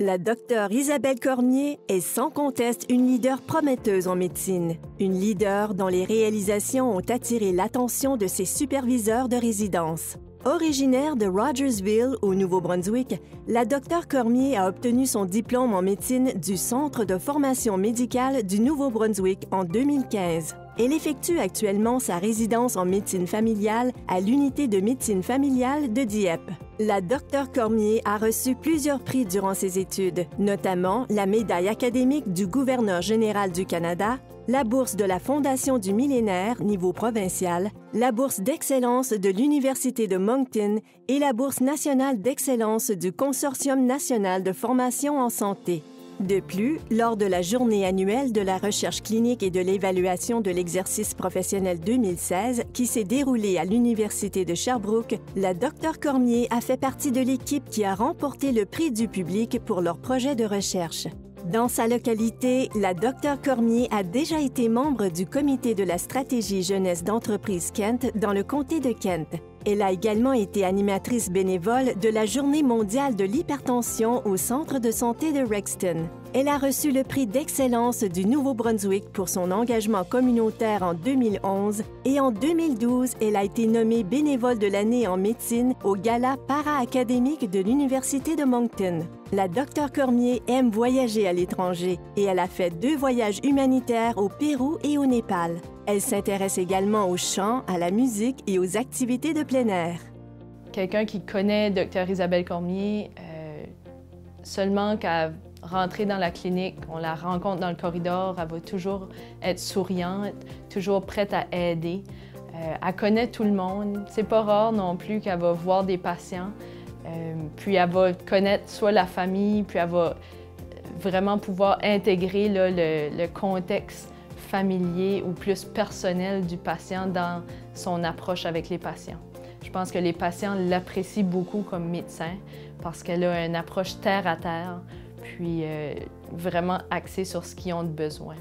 La docteure Isabelle Cormier est sans conteste une leader prometteuse en médecine, une leader dont les réalisations ont attiré l'attention de ses superviseurs de résidence. Originaire de Rogersville, au Nouveau-Brunswick, la docteure Cormier a obtenu son diplôme en médecine du Centre de formation médicale du Nouveau-Brunswick en 2015. Elle effectue actuellement sa résidence en médecine familiale à l'unité de médecine familiale de Dieppe. La docteure Cormier a reçu plusieurs prix durant ses études, notamment la médaille académique du gouverneur général du Canada, la bourse de la Fondation du millénaire niveau provincial, la bourse d'excellence de l'Université de Moncton et la bourse nationale d'excellence du Consortium national de formation en santé. De plus, lors de la journée annuelle de la recherche clinique et de l'évaluation de l'exercice professionnel 2016 qui s'est déroulée à l'Université de Sherbrooke, la Dr Cormier a fait partie de l'équipe qui a remporté le prix du public pour leur projet de recherche. Dans sa localité, la Dr Cormier a déjà été membre du comité de la stratégie jeunesse d'entreprise Kent dans le comté de Kent. Elle a également été animatrice bénévole de la Journée mondiale de l'hypertension au Centre de santé de Rexton. Elle a reçu le prix d'excellence du Nouveau-Brunswick pour son engagement communautaire en 2011 et en 2012, elle a été nommée bénévole de l'année en médecine au Gala para-académique de l'Université de Moncton. La Dr Cormier aime voyager à l'étranger et elle a fait deux voyages humanitaires au Pérou et au Népal. Elle s'intéresse également au chant, à la musique et aux activités de plein air. Quelqu'un qui connaît Isabelle Cormier, euh, seulement qu'à rentrer dans la clinique, on la rencontre dans le corridor, elle va toujours être souriante, toujours prête à aider. Euh, elle connaît tout le monde. C'est pas rare non plus qu'elle va voir des patients, euh, puis elle va connaître soit la famille, puis elle va vraiment pouvoir intégrer le, le contexte familier ou plus personnel du patient dans son approche avec les patients. Je pense que les patients l'apprécient beaucoup comme médecin parce qu'elle a une approche terre à terre, puis euh, vraiment axée sur ce qu'ils ont de besoin.